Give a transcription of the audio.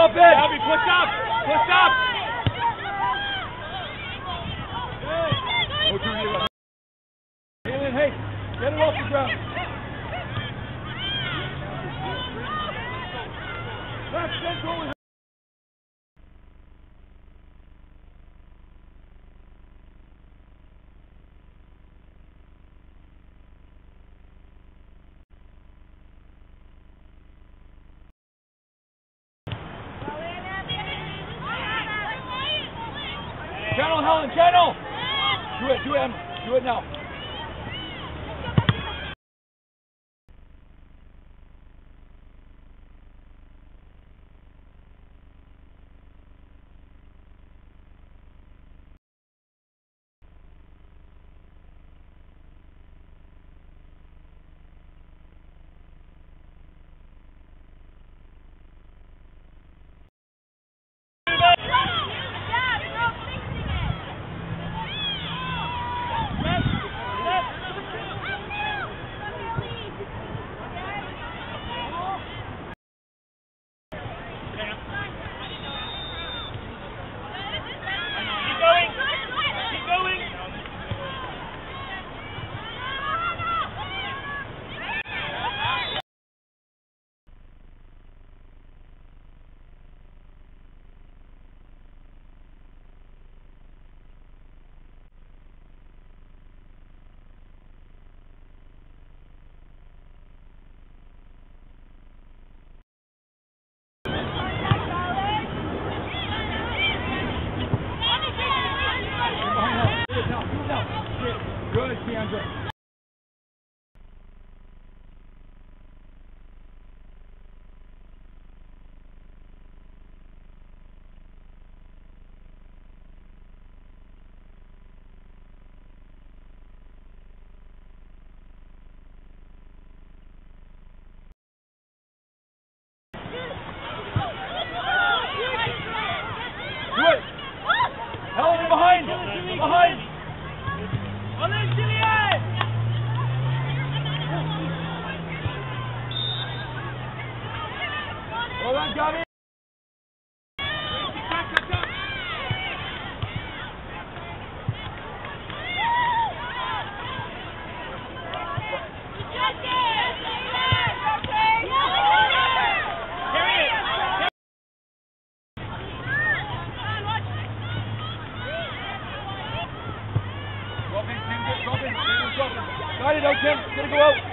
Drop it! Abby, push up! Push up! Jalen, hey, get it off the ground. Left central Channel, Helen, channel. Do it, do it, Em. do it now. Keep going. Keep going. Behind Helen. Do it now, do it now. Good, Keandre. Do it. Helen, behind. Behind. Got it, out, Tim. It's gonna go out.